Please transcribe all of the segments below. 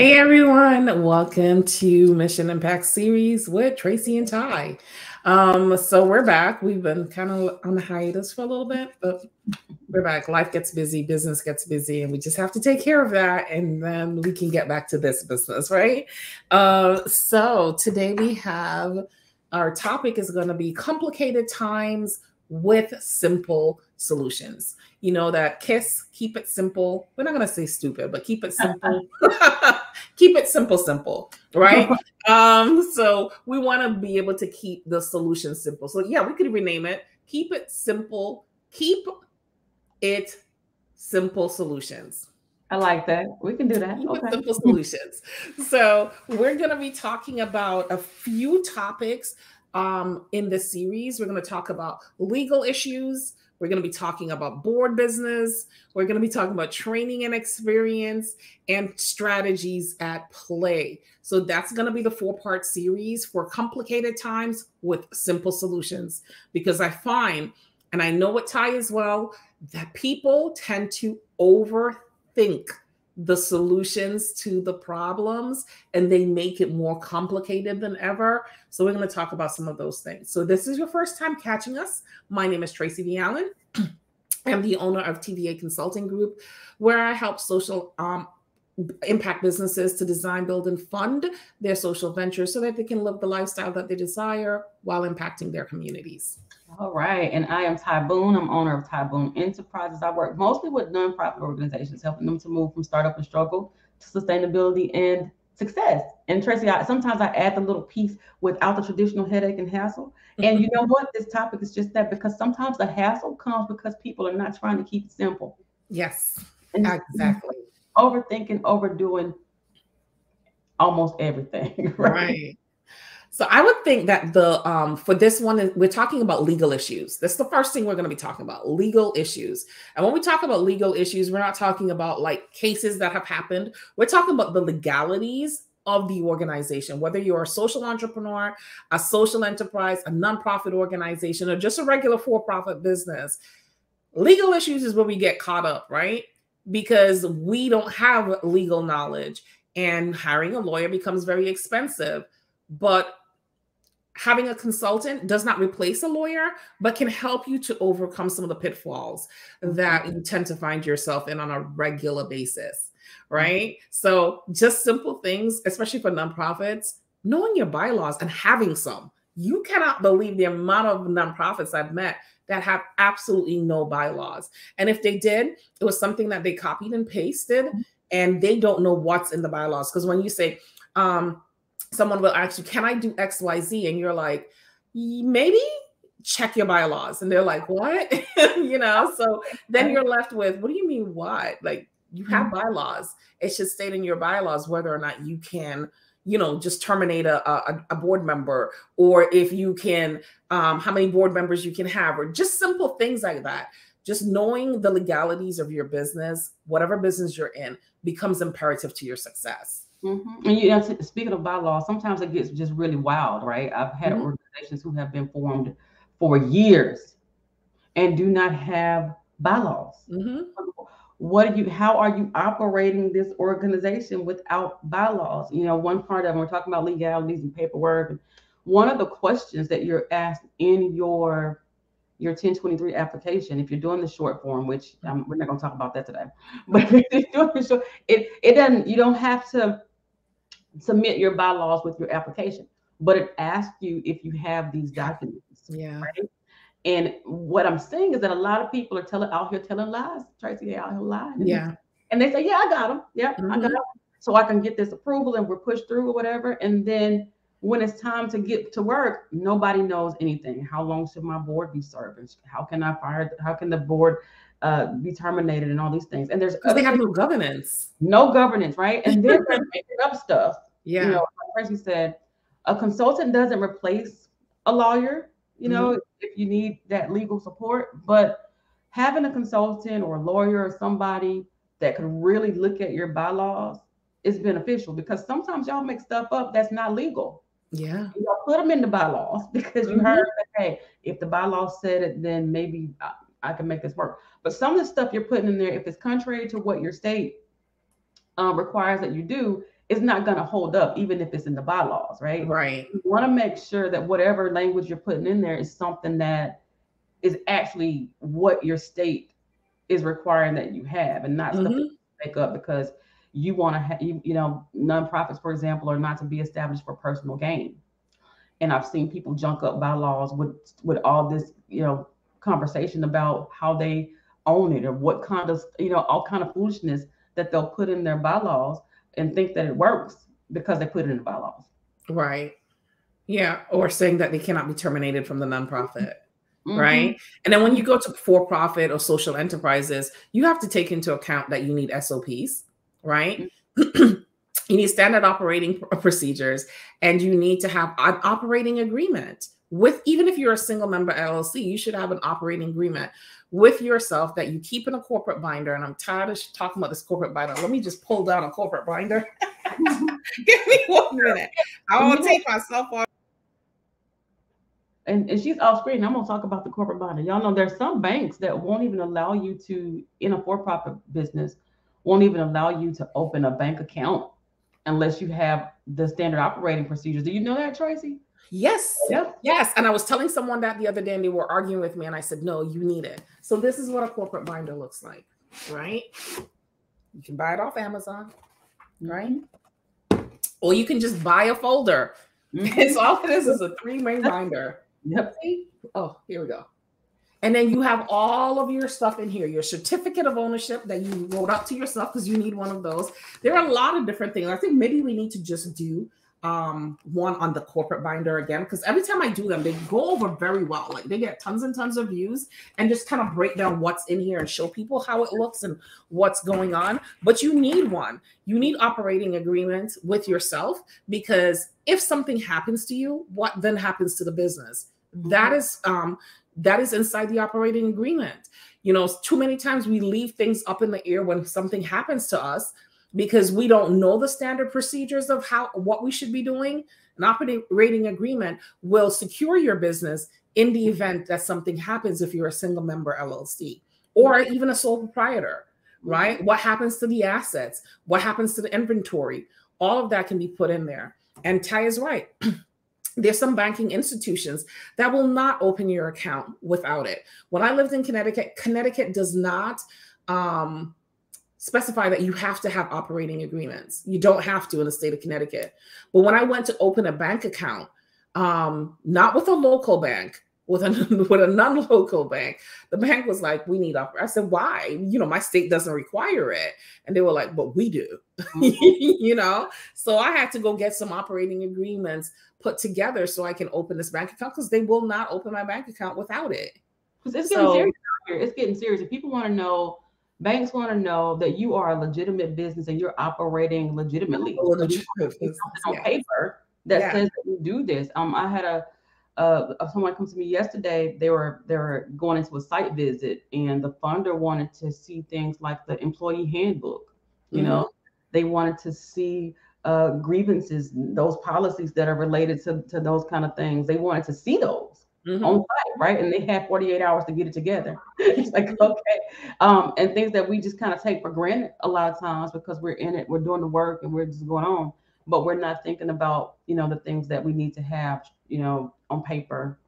Hey everyone, welcome to Mission Impact Series with Tracy and Ty. Um, so we're back. We've been kind of on a hiatus for a little bit, but we're back. Life gets busy, business gets busy, and we just have to take care of that, and then we can get back to this business, right? Uh, so today we have our topic is going to be complicated times with simple solutions. You know that KISS, keep it simple. We're not going to say stupid, but keep it simple. keep it simple, simple, right? um, so we want to be able to keep the solution simple. So yeah, we could rename it. Keep it simple. Keep it simple solutions. I like that. We can do that. Okay. Simple solutions. So we're going to be talking about a few topics um, in this series. We're going to talk about legal issues. We're going to be talking about board business. We're going to be talking about training and experience and strategies at play. So that's going to be the four part series for complicated times with simple solutions. Because I find, and I know what Ty as well, that people tend to overthink the solutions to the problems and they make it more complicated than ever. So, we're going to talk about some of those things. So, this is your first time catching us. My name is Tracy V. Allen. I'm the owner of TVA Consulting Group, where I help social um, impact businesses to design, build, and fund their social ventures so that they can live the lifestyle that they desire while impacting their communities. All right. And I am Ty Boone. I'm owner of Ty Boone Enterprises. I work mostly with nonprofit organizations, helping them to move from startup and struggle to sustainability and success. And Tracy, I, sometimes I add the little piece without the traditional headache and hassle. And you know what? This topic is just that because sometimes the hassle comes because people are not trying to keep it simple. Yes, and exactly. Overthinking, overdoing almost everything. Right? right. So I would think that the um for this one we're talking about legal issues. That's the first thing we're going to be talking about, legal issues. And when we talk about legal issues, we're not talking about like cases that have happened. We're talking about the legalities of the organization, whether you're a social entrepreneur, a social enterprise, a nonprofit organization, or just a regular for-profit business. Legal issues is where we get caught up, right? Because we don't have legal knowledge and hiring a lawyer becomes very expensive. But having a consultant does not replace a lawyer, but can help you to overcome some of the pitfalls mm-hmm. that you tend to find yourself in on a regular basis, mm-hmm. right? So, just simple things, especially for nonprofits, knowing your bylaws and having some. You cannot believe the amount of nonprofits I've met that have absolutely no bylaws. And if they did, it was something that they copied and pasted, and they don't know what's in the bylaws. Because when you say, um, someone will ask you, Can I do XYZ? And you're like, Maybe check your bylaws. And they're like, What? you know, so then you're left with, What do you mean, what? Like, you have mm-hmm. bylaws. It should state in your bylaws whether or not you can you know just terminate a, a, a, board member or if you can um, how many board members you can have or just simple things like that just knowing the legalities of your business whatever business you're in becomes imperative to your success Mm-hmm. And you know, speaking of bylaws, sometimes it gets just really wild, right? I've had mm-hmm. organizations who have been formed for years and do not have bylaws. Mm-hmm. What are you? How are you operating this organization without bylaws? You know, one part of them, we're talking about legalities and paperwork. One of the questions that you're asked in your your 1023 application, if you're doing the short form, which um, we're not going to talk about that today, but if you're doing the short, it it doesn't. You don't have to submit your bylaws with your application, but it asks you if you have these documents. Yeah. Right? And what I'm saying is that a lot of people are telling out here telling lies. Tracy, they out here lying. Yeah. And they say, Yeah, I got them. Yeah, mm-hmm. I got them. So I can get this approval and we're pushed through or whatever. And then when it's time to get to work, nobody knows anything. How long should my board be serving? How can I fire? How can the board uh, be terminated and all these things. And there's they have no governance. No governance, right? And then they're making up stuff. Yeah. You know, like Tracy said, a consultant doesn't replace a lawyer, you know, mm-hmm. if you need that legal support, but having a consultant or a lawyer or somebody that could really look at your bylaws is beneficial because sometimes y'all make stuff up that's not legal. Yeah. Y'all put them in the bylaws because you mm-hmm. heard that, hey, if the bylaws said it, then maybe uh, I can make this work. But some of the stuff you're putting in there, if it's contrary to what your state um, requires that you do, it's not going to hold up even if it's in the bylaws, right? Right. You want to make sure that whatever language you're putting in there is something that is actually what your state is requiring that you have and not mm-hmm. stuff that make up because you want to have you, you know nonprofits for example are not to be established for personal gain and i've seen people junk up bylaws with with all this you know conversation about how they own it or what kind of you know all kind of foolishness that they'll put in their bylaws and think that it works because they put it in the bylaws right yeah or saying that they cannot be terminated from the nonprofit Mm-hmm. right? And then when you go to for profit or social enterprises, you have to take into account that you need SOPs, right? Mm-hmm. you need standard operating procedures and you need to have an operating agreement with even if you're a single member LLC, you should have an operating agreement with yourself that you keep in a corporate binder. And I'm tired of talking about this corporate binder. Let me just pull down a corporate binder. Give me one minute. I want to take myself off and, and she's off screen. I'm gonna talk about the corporate binder. Y'all know there's some banks that won't even allow you to, in a for-profit business, won't even allow you to open a bank account unless you have the standard operating procedures. Do you know that, Tracy? Yes. Yep. Yes. And I was telling someone that the other day and they were arguing with me, and I said, no, you need it. So this is what a corporate binder looks like, right? You can buy it off Amazon, right? Or you can just buy a folder. Mm-hmm. It's all it is is a three main binder. Yep. Oh, here we go. And then you have all of your stuff in here, your certificate of ownership that you wrote up to yourself because you need one of those. There are a lot of different things. I think maybe we need to just do um one on the corporate binder again because every time I do them, they go over very well. Like they get tons and tons of views and just kind of break down what's in here and show people how it looks and what's going on. But you need one. You need operating agreements with yourself because if something happens to you, what then happens to the business? Mm-hmm. That is um that is inside the operating agreement. You know, too many times we leave things up in the air when something happens to us because we don't know the standard procedures of how what we should be doing. An operating rating agreement will secure your business in the event that something happens if you're a single member llc or even a sole proprietor right? What happens to the assets? What happens to the inventory? All of that can be put in there. And ty is right. There's some banking institutions that will not open your account without it. When i lived in connecticut connecticut does not um, specify that you have to have operating agreements. You don't have to in the state of Connecticut. But when I went to open a bank account, um, not with a local bank, with a with a non-local bank, the bank was like, "We need up." I said, "Why? You know, my state doesn't require it." And they were like, "But we do." Mm-hmm. you know, so I had to go get some operating agreements put together so I can open this bank account because they will not open my bank account without it. Because it's getting so, serious here. It's getting serious. If people want to know banks want to know that you are a legitimate business and you're operating legitimately. Oh, on yeah. paper that yeah. says that you do this. Um, I had a uh, someone come to me yesterday. They were they were going into a site visit, and the funder wanted to see things like the employee handbook. You mm-hmm. know, they wanted to see uh, grievances, those policies that are related to, to those kind of things. They wanted to see those mm-hmm. on site, right? And they have 48 hours to get it together. it's like, mm-hmm. okay. Um, and things that we just kind of take for granted a lot of times because we're in it, we're doing the work and we're just going on, but we're not thinking about, you know, the things that we need to have, you know, on paper.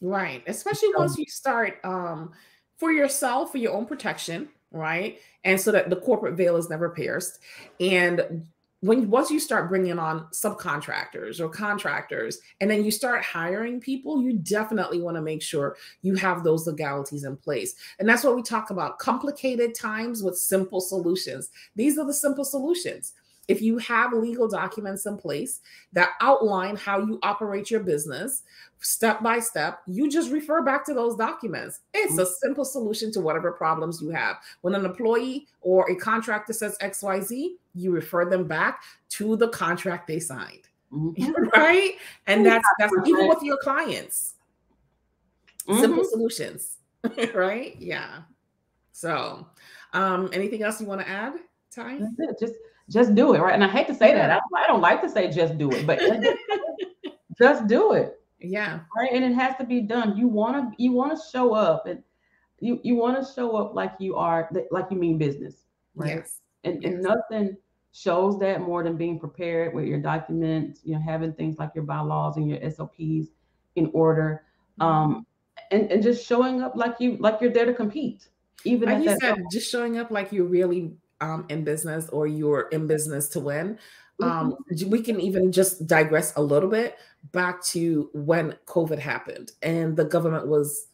Right. Especially so, once you start um, for yourself, for your own protection, right? And so that the corporate veil is never pierced. And when once you start bringing on subcontractors or contractors and then you start hiring people you definitely want to make sure you have those legalities in place. And that's what we talk about complicated times with simple solutions. These are the simple solutions if you have legal documents in place that outline how you operate your business step by step, you just refer back to those documents. It's a simple solution to whatever problems you have. When an employee or a contractor says XYZ, you refer them back to the contract they signed. Mm-hmm. right? And that's that's even with your clients. Mm-hmm. Simple solutions. right? Yeah. So um anything else you want to add, Ty? Just just do it, right? And I hate to say that. I, I don't like to say just do it, but just do it. Yeah. Right. And it has to be done. You want to you want to show up and you you want to show up like you are like you mean business. Right. Yes. And, yes. and nothing shows that more than being prepared with your documents, you know, having things like your bylaws and your SOPs in order. Mm-hmm. Um, and, and just showing up like you like you're there to compete. Even like you said, just showing up like you're really um, in business or you're in business to win. Um, mm-hmm. we can even just digress a little bit back to when COVID happened and the government was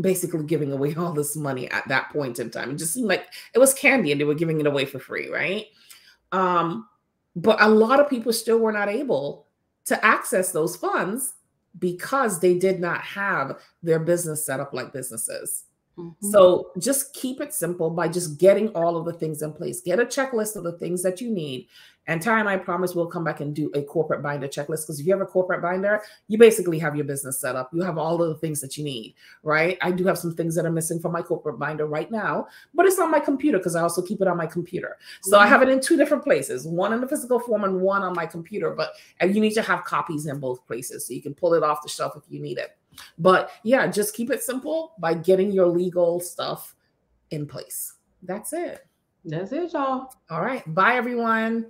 basically giving away all this money at that point in time. It just seemed like it was candy and they were giving it away for free, right? Um, but a lot of people still were not able to access those funds because they did not have their business set up like businesses. Mm-hmm. So just keep it simple by just getting all of the things in place. Get a checklist of the things that you need. And Ty and I promise we'll come back and do a corporate binder checklist because if you have a corporate binder, you basically have your business set up. You have all of the things that you need, right? I do have some things that are missing from my corporate binder right now, but it's on my computer because I also keep it on my computer. So mm-hmm. I have it in two different places, one in the physical form and one on my computer. But you need to have copies in both places so you can pull it off the shelf if you need it. But yeah, just keep it simple by getting your legal stuff in place. That's it. That's it, y'all. All right. Bye, everyone.